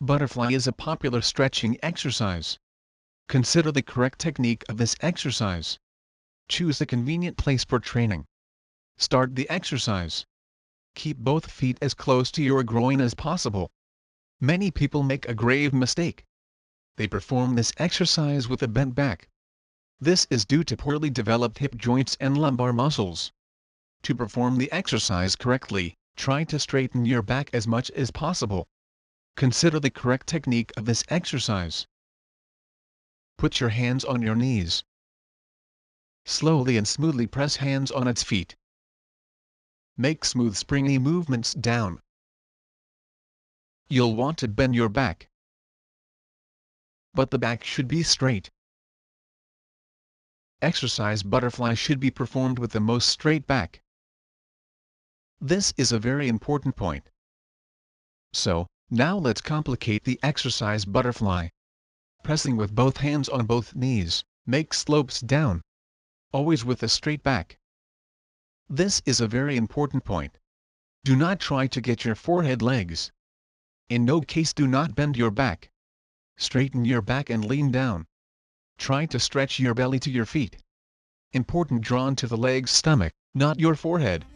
butterfly is a popular stretching exercise. Consider the correct technique of this exercise. Choose a convenient place for training. Start the exercise. Keep both feet as close to your groin as possible. Many people make a grave mistake. They perform this exercise with a bent back. This is due to poorly developed hip joints and lumbar muscles. To perform the exercise correctly, try to straighten your back as much as possible. Consider the correct technique of this exercise. Put your hands on your knees. Slowly and smoothly press hands on its feet. Make smooth springy movements down. You'll want to bend your back. But the back should be straight. Exercise butterfly should be performed with the most straight back. This is a very important point. So, now let's complicate the exercise butterfly. Pressing with both hands on both knees, make slopes down. Always with a straight back. This is a very important point. Do not try to get your forehead legs. In no case do not bend your back. Straighten your back and lean down. Try to stretch your belly to your feet. Important drawn to the leg's stomach, not your forehead.